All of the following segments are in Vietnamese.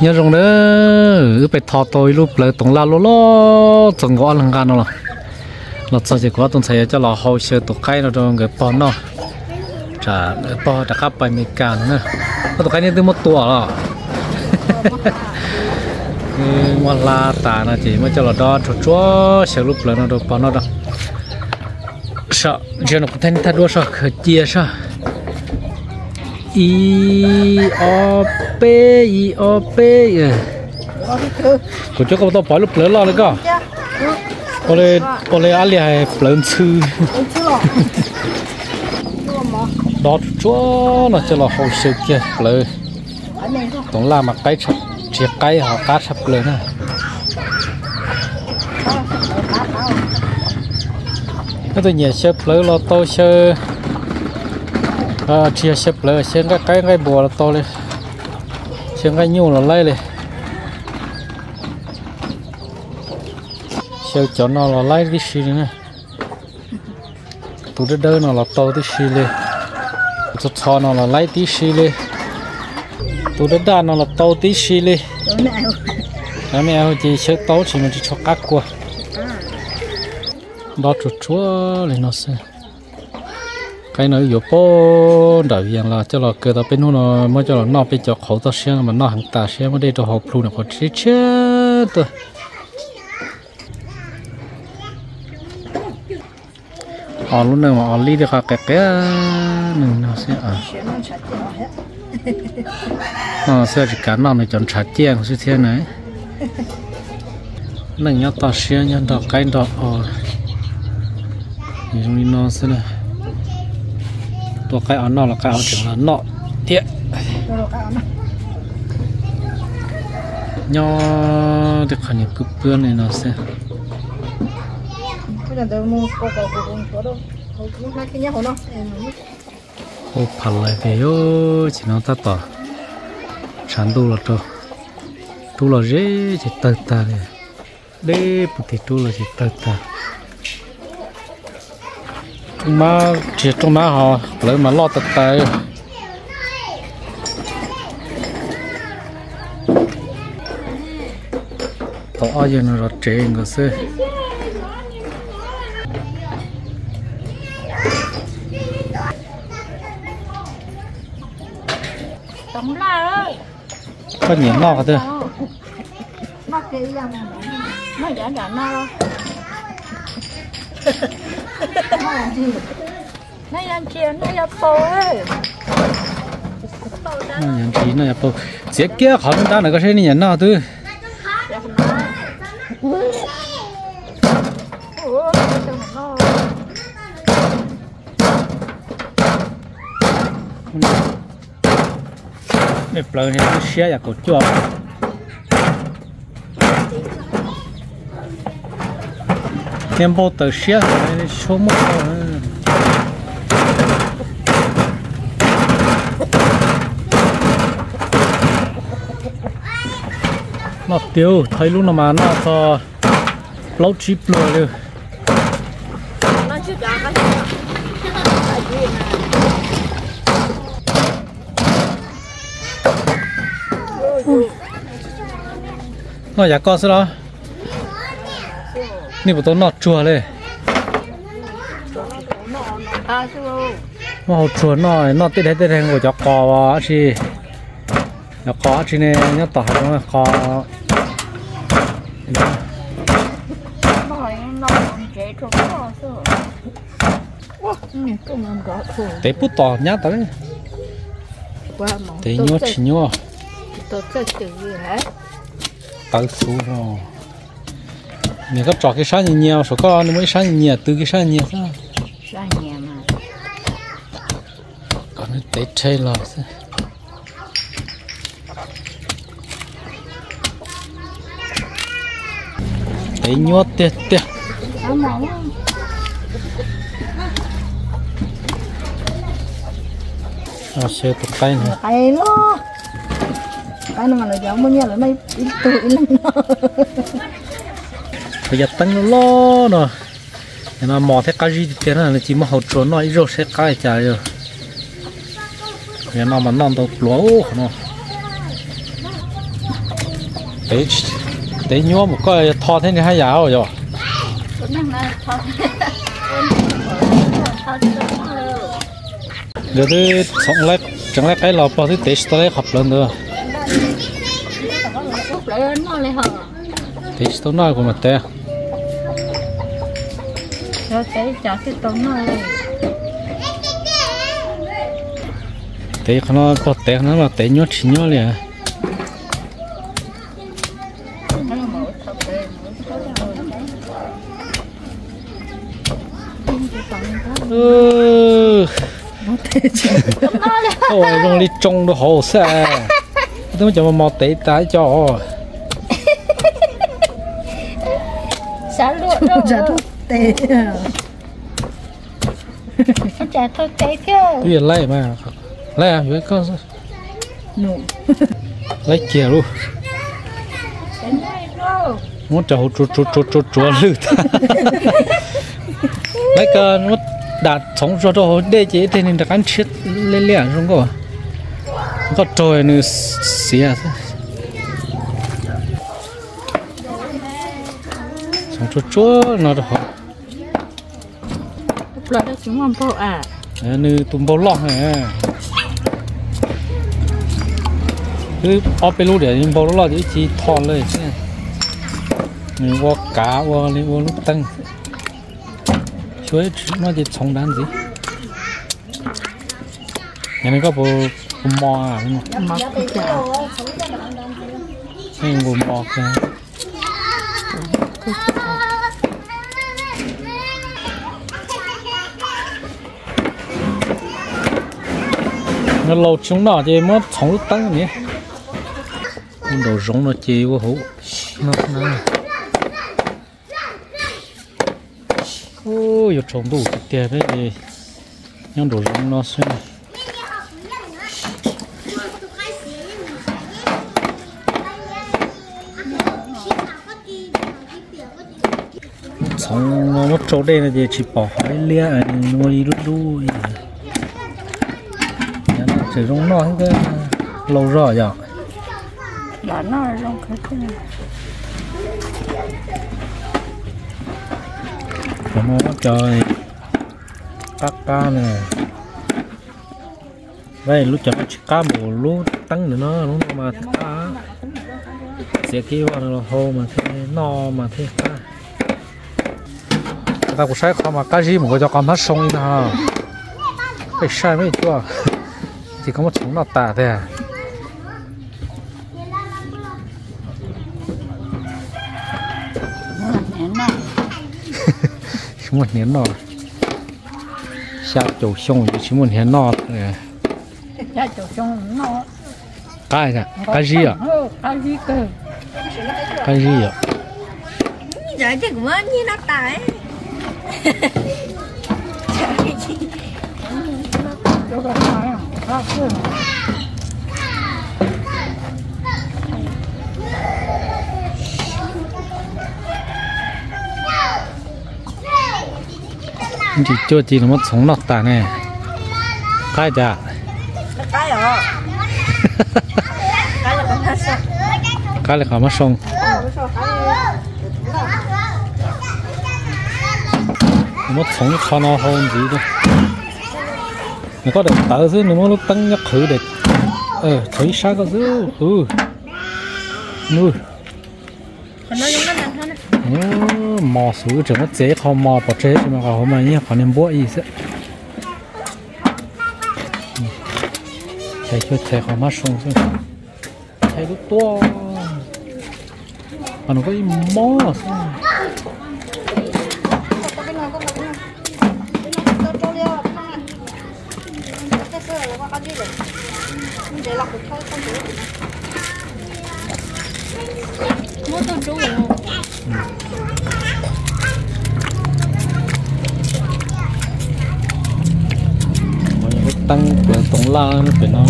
nhớ rong nữa ừ phải thọ tôi lúc lỡ tổng la lô lô chẳng có lần gan nó nó sao chỉ có tổng thấy cho là hậu sơ tổ cái nó trong cái bò nó trả bò đã khắp bài mình cả nữa nó tổ cái này từ một tuổi rồi mà la tà nó chỉ mới cho là đó cho chúa sẽ lúc lỡ nó đâu bò nó đâu sợ giờ nó cũng thấy thật đua sợ khởi chia sợ i o p i o p của chỗ công tao bỏ lúc lớn lo đấy cơ. Có lẽ có lẽ ăn liền lớn chứ đó chúa nó cho là hậu sự kia lớn cũng là mà cái chập chia cái họ cá sập lớn à cái tôi nhẹ xếp lớn lo tôi chơi à chia xếp lại xem cái cái cái bùa là to lên. Xem cái nhu là lấy lên. Xem cho nó là lấy đi xí nữa tụi đứa đỡ nó là to đi xí lên. Tụi cho nó là lấy tí xí lên. Tụi đứa đa nó là to tí xí lên. Đó mẹ hồi chỉ chơi to chỉ mình cho các qua đó chuột chúa lên nó xem cái nó yếu bố đại viện là cho là cơ ta bên nó mới cho là nó bên cho khẩu ta xem mà nó hàng ta xem mà đây cho học luôn là có chết chết rồi. Ở lúc nào mà ở ly được cái cái nừng nó sẽ à ờ, ờ sẽ chỉ cả nó này chọn chặt tiền của thế này. Nên nhớ ta xem nhớ đọc cái đó ờ. Nhưng nó sẽ này. ตัวไก่อ่อนนอกแล้วไก่อ่อนถึงแล้วนอกเตี้ยย่อเด็กขันนี่คือเพื่อนเลยเนาะเสีย bây giờ tôi mua cô cầu của con chỗ đâu hồi cũng hai cái nhá hồi nó โอ้พันเลยเดียวchỉ nó ta tỏ sản tu là cho tu là dễ chỉ tơ ta này đê bút thì tu là chỉ tơ ta mà chỉ trong má họ lấy mà lo tật tay tao ai giờ nó rất trẻ người xưa tấm la ơi có nhiều nọ cơ thôi nó kia rằng nó giả giả nó này nó làm này nó ấy nhận chỉ sẽ kia khó chúng ta là có thể nhận nào thôi. Để plug này cái xe là chuột. Nên tiêu thấy lúc nào mà nó cho lâu chip luôn luôn nó giả con sao đó นี่ bộ tôi nọt chùa lên à mà hậu chùa nó nó tết đấy tết đấy, ngồi cho cò vào chi. Cho cò tỏ nó cò. Nói bút tỏ nhá tới qua mà tế nhớ chỉ tôi sẽ tự gì hết tới số rồi mình có trò cái sáng nhiều số có nó mới sáng nhiều từ cái sáng nhiều sao ra nhà mà. Còn nó tế chơi rồi sao tế nhớ tiệt tiệt à mà à xe tụt tay nữa cái nó cái nó mà nó giống bao nhiêu là mấy tụi lắm. nó bây giờ tăng nó lo nó. Nó mò thế cái gì thế tiền là chỉ mà hậu trốn nó, ít rồi sẽ cái chả rồi. Nhà nó mà non tao lúa nó. Để để nhua một cái thò thế này hay giả rồi rồi giờ thì sống lại chẳng lẽ cái lò bò thì để tới học lần nữa? Lúc lớn nó lại hở để tới nói của mặt té rồi cái chả cái tống nó để nó có té nó là té nhót chỉ nhót liền. Ừ. Nó lại ôi trong đi trông nó hổ xe tôi cho mà mò té tái cho. Xả lụa đâu tê. Chả thôi cái kia bây giờ lấy mà. Lấy à vậy có Nụ. Lấy kia luôn. Muốn trâu chúa chúa chúa chúa chúa lư ta. Lấy nó đạt sống cho cho để chế thế nên là cắn chết lên liền không có có trôi nữa xía sống chúa chúa nó đó lúc lớn đó chúng mình bộ à? Nữ tụm bao lọ hả cứ ở bên lúa để nhưng bao lọ thì chỉ thon lên người qua cá qua lên qua lúc tăng chuối nó chỉ sống đan gì. Nhà này có bộ bộ mò à không? Mà cái chả. Hay bộ mò kìa nó lâu chúng nó chỉ mất sống lúc tăng nhỉ? Con đồ rống nó chê quá hủ nó nó ôi giờ trồng đủ cái tiền đấy thì nhưng đồ rống nó xuyên sống nó mất chỗ đây là gì? Chỉ bỏ hỏi lia nuôi lú lú chỉ rong nó cái lâu rồi giờ là nó trong cái cái này. Nó nó trời cá cá nè vậy lúc nó chỉ cá một lúc tăng nữa nó lúc mà thích cá sẽ kêu là hồ mà thế no mà thế cá ta cũng sai không mà cá gì cái cho con nó sống đi ha cái sai mấy chưa chỉ có một chúng nó tả thôi à? Chỉ một nén nọ xa chỗ thì chỉ một nén nọ ra chỗ trong nó cái gì cái gì à cái gì cơ? Cái gì à Dạ chứ cũng như nó tải chỗ cái này à cơ chỉ cho chỉ là một sống nọ tả này cái à Cái rồi Cái là con hết sao cái là không mất xong một sống cho nó hơn gì đâu nó có được tớ chứ nó lúc tăng nhắc thử để ờ thấy sao có chứ ừ. Nuôi nó nó ừ, mò xuống chẳng có chế không mò bỏ chế mà có hôm nay nhá còn em bố gì sẽ. Chạy cho chạy không mất xong chứ chạy lúc to. Mà nó có mò. sao Có cái nồi có một cái nồi Cái nồi cho liêu là cái nồi Cái sữa là có gì rồi không để lọc được thôi không để lọc mua tôm chú được không tăng của tổng phải nó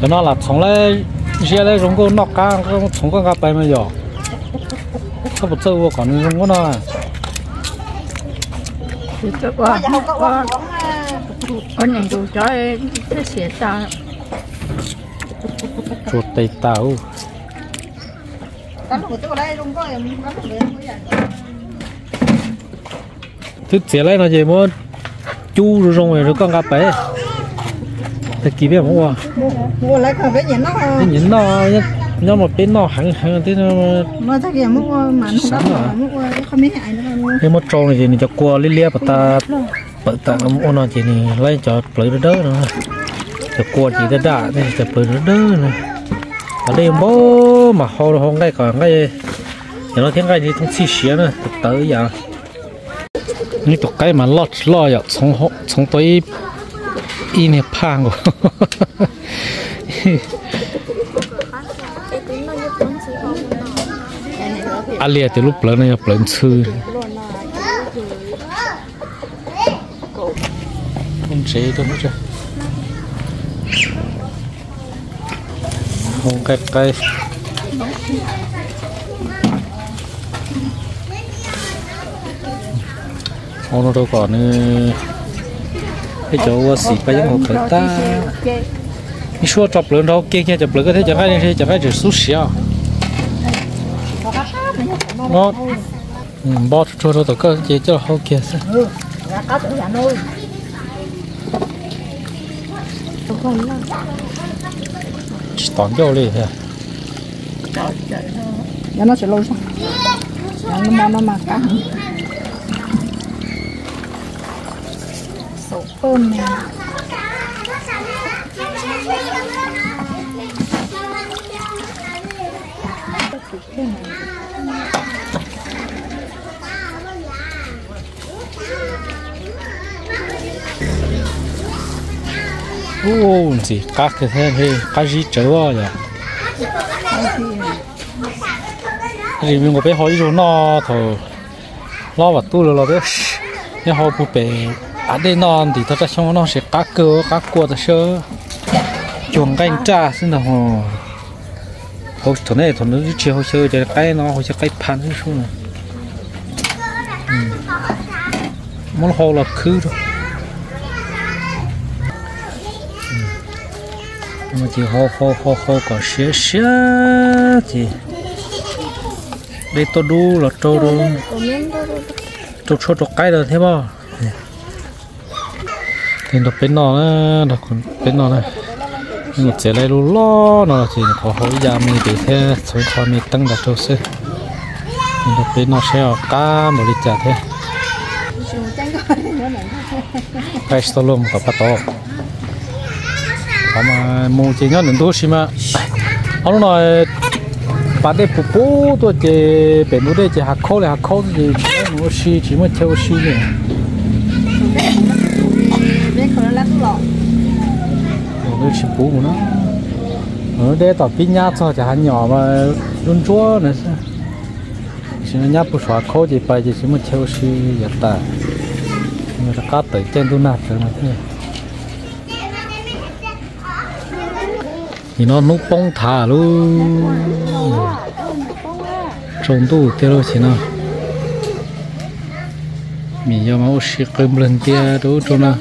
cái nó là thống lấy giờ lấy chúng con nọc cá chúng con gặp bài mà giờ không một sâu còn chúng con nó thì tôi qua qua ở nhà đồ chơi thế sẽ ta chuột tây tàu cắn của tôi đây không có em cắn của em có vậy thứ chế lại nó gì mà chu rồi rồi rồi con gặp bé thì kịp biết không mua mua lấy cà phê nhỉ nó cái nhìn nó nó mà bên nó hẳn hẳn thế nó nó chắc là múc mà nó sẵn mà múc không biết hại nữa cái mốt trâu này thì mình cho cua lia lia bà ta. Bà ta nó mua nó chỉ này lấy cho lấy đỡ đỡ nữa. Cho cua chỉ đỡ đỡ này cho lấy đỡ đỡ nữa. Ở đây bố mà hồ không cái còn cái thì nó tiếng cái gì không xì xía nữa tới vậy. như tụi cái mà lót lo giờ sống hộ sống tới in này phang rồi à liệt từ lúc lớn này lớn sư. Không chế đâu hết rồi không cái cái ông nó đâu còn cái chỗ xịt bây giờ một cái ta. 你说找不了，然后给给就不个，他就还是就还是苏西啊。nó ừ, bỏ cho cho tao cơ chế cho hậu kia xem là có tự là nuôi chỉ toàn cho đi thôi nhà nó sẽ lâu sao nhà nó mà nó mà Cá sổ cơm này ô gì cá cái thế thì cá gì chớ vào vậy thì mình có bé hỏi rồi nó thôi. Lo vào tu rồi đó nhưng à đây nó thì thật ra xong nó sẽ cá cơ cá cua thật sơ chuồng canh cha xin là họ họ thằng này thằng nó chỉ họ chơi cho cái nó họ sẽ cái pan cái xuống này muốn họ là khứ rồi mà chỉ họ họ họ họ có xé xé thì đây tôi đu là tôi đu tôi cho tôi cái rồi thế bao thì nó bên nó nó còn bên nó này nhưng chế chỉ lấy lo nó chỉ có hỏi giá mình để thế rồi cho mình tăng đặt chỗ xe mình nó bên nó sẽ ở cá, một lít chả thế. Cái số lượng có bắt to mà mua chỉ nhớ đến thứ xí mà ông nói bạn đây phụ phụ tôi chỉ bên đó đây chỉ hạt khô là hạt khô thì mua xí chỉ mới theo xí này. Nó chỉ phụ mà nó. Ở đây tao pin nhát cho chả nhỏ mà luôn chúa nữa sao chỉ nó nhát bút xóa khô chỉ phải chỉ chỉ mới theo xí vậy ta người ta cắt tới trên tu nát rồi mà thế. Thì nó núp bông thả luôn trồng tu tiêu rồi chỉ nào mình giờ máu xí cơm lên tia đâu cho nó.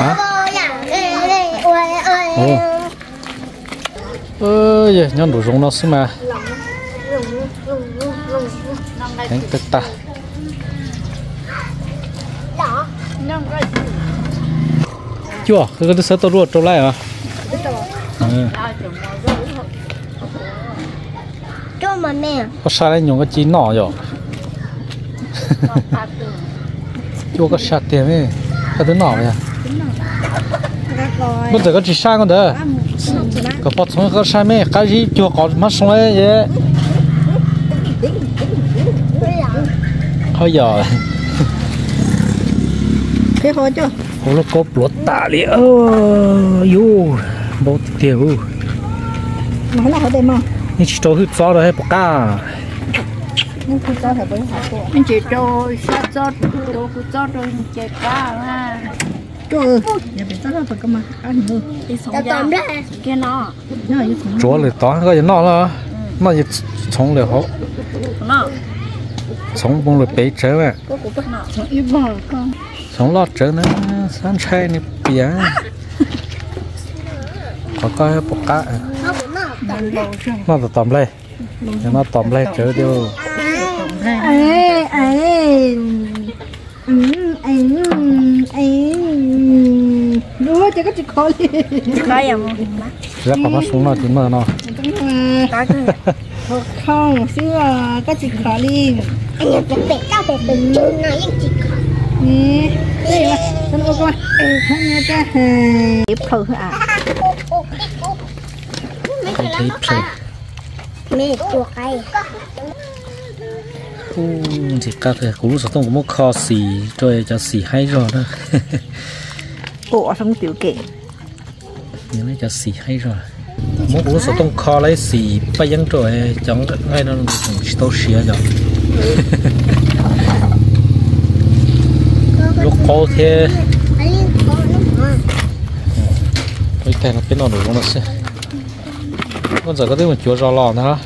Hả? Ồ. Giờ nhân đồ rong nó xí mà. Đánh tức ta. Chưa cái cái sơ tao ruột trâu lại à ừ. cho mà mẹ. Có sao lại dùng cái chín nọ rồi chưa có sạt tiền ấy. Cái thứ nọ vậy à bây giờ có chỉ sang con đó cái bắp xuống cái sang mấy cái gì chưa có mất xuống ấy vậy thôi giờ thế thôi chứ không nó có lột tả đi ơ yêu bố tiêu nó là ở đây mà nhưng chỉ tôi hút vào rồi hay bỏ cả nhưng chỉ tôi sát cho tôi cứ cho tôi chạy cả mà chỗ là to cái gì nó là nó gì sống là hổ. Sống bông là bể trở mà sống lót trở nữa. Sáng chay này bịa có coi bọc cá. Nó là tòm lên nó tòm lên trở điều ấy ấy ấy đua cái chỉ khó đi có gì không rất là phát xuống nào, chỉ mờ nó có không xưa cái chỉ khó đi anh nhớ cái bể cao bể bình như nó những chỉ khó nè đây mà con ô con không nghe ta tiếp thử à thấy thấy mẹ chuột cái chỉ cá cái cũng lúc sau tôi cũng kho xì rồi cho xì hay rồi đó. ủa xong tiểu kệ những cái cho xì hay rồi. Muốn lúc sau tôi kho lấy xì bây giờ rồi chẳng ngay nó cũng tao xìa rồi lúc kho thế. Nó mà tôi thấy nó bên nào đủ nó sẽ con giờ có thể mình chúa rò lò nữa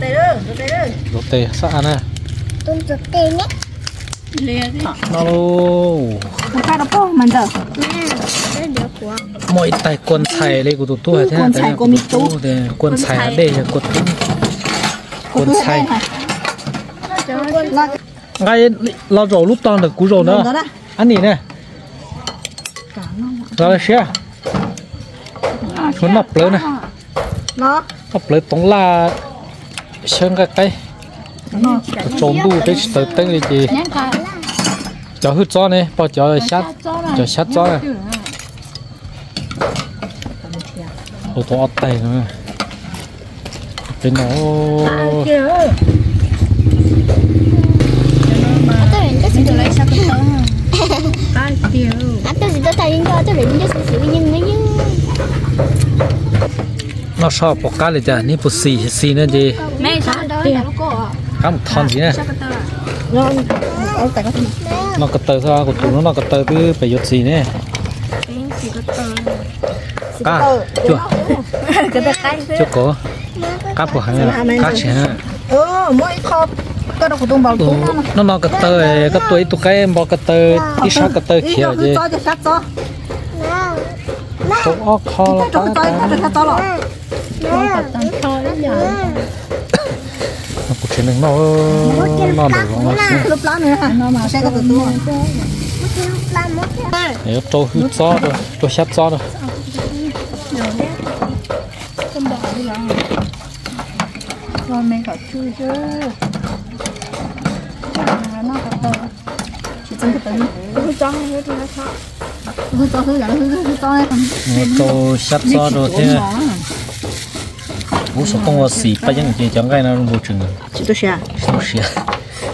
tay tay đồ tê sao nè tôi chụp tên đấy nó mình giờ mỗi tay quân xài đây của tụi tôi thế Quân xài của mình tú. quân xài ở đây là quân quân xài. Là ngay lo rồi lúc toàn được cú rồi nữa. Đó đó. Anh nhìn nè. Rồi là xe nó nắp lớn này nắp lớn tổng là sơn cái cây trốn đu tới tên gì? Gì cho hút gió này bao cho sát cho sát gió này. Tô ớt tay nữa bên nó tôi đến tôi sẽ lấy sao tôi à tôi sẽ tôi thay cho tôi đến nó cật tờ sao của chúng nó cật tờ cứ phải giọt gì nè cá chưa chưa có cá của hắn này cá chả ừ mỗi khop cái đó của tôi bảo cũng nó nó cật tờ cật tuổi tụi cái bảo cật tờ ít sao cật tờ kia chứ tôi khó lắm cái chưa có cá của hàng cá chén ừ mỗi kho cái đó của tôi bảo Ừ, tôi nó nó nó cái tờ này, cái tuổi tụi cái em bỏ cái tờ đi sát cái tờ ý kia nó gì cứ cho cho sát cho chỗ óc kho là cho cá cái cho nó được sát cho rồi nó cũng chỉ nên nó nó được nó lúc đó nữa hả nó mà sẽ có từ tôi làm một cái để cho. Hút gió rồi cho sát gió rồi rồi mẹ có chui chứ nó có tờ chỉ chân cái tấn tôi cho nó cho nó cho tôi cho tôi dẫn tôi cho em nó cho sát gió rồi thế bố số không có xì bây giờ chỉ chẳng cái nào bộ chừng chỉ tôi sẽ số xì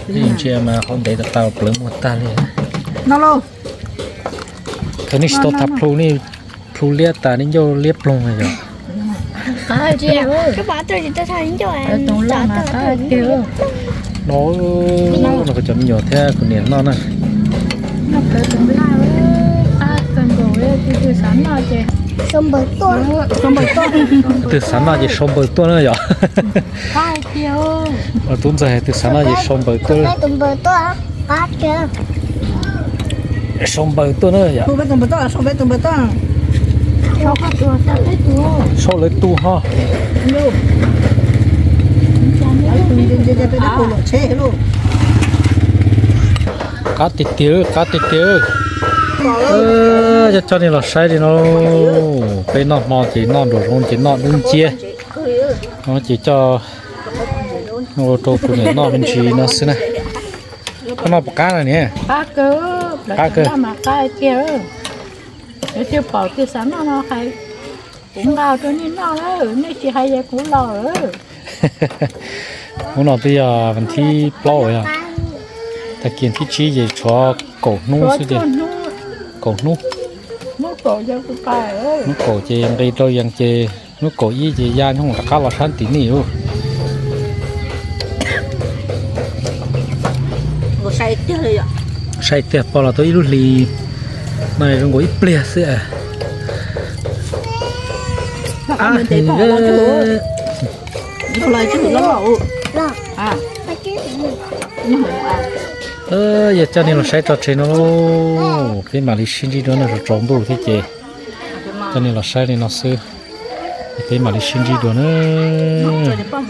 nhưng chị mà không để tao bấm một ta liền? Nó luôn cái này tôi thắp plu này plu liệt ta nên vô liệt plong này rồi cái gì cái bà tôi thì tôi thay cho ở em tụng là mà cái kiểu nó nó có chấm nhỏ thế còn nền nó này. Nó cái tụng là à cần rồi thì tôi sẵn rồi chị sông bờ tua sông bờ tua từ sáng nay chỉ sông bờ tua nữa nhở? Hai triệu mà ờ, tuấn giờ từ sáng nào chỉ sông bờ tua sông bờ tua ba triệu sông bờ tua nữa nhở sông bờ sông bờ tua sông bờ sông bờ tua sông lấy tu ha? Cá thịt tiêu cá thịt tiêu ơ cho nên là sai đi nó. Bên nó nó chỉ nó đồ rong chỉ nó đứng chia nó chỉ cho nó đồ của nó bên chỉ nó xí này. Cái nó cá này nè. Cái cứ Cá cơ. mà cái kiểu để tiêu bỏ tiêu sẵn nó nó hay cũng lao cho nên nó đó nếu chỉ hay vậy cũng lo rồi muốn nói bây giờ vấn thi bao rồi à? Ta kiến thi chi gì cho cổ nu rồi xí gì nó cổ nu nó tổ cho cái bài ơi nó cổ chê yang đây đôi yang chê. Nó cổ y chê yan không là cá là san tí nhiều say chết rồi ạ. Sai tiệt bao là tôi lúc lì. Này trong gối ple sẽ à. Mình để bỏ lo chứ không lời chứ nó lo à. Nó à ơ giờ cho nên là sai cho trên nó cái mà đi xin đi đó là trộn đủ thế chị cho nên là sai nên nó sư cái mà đi xin đi đó nữa nó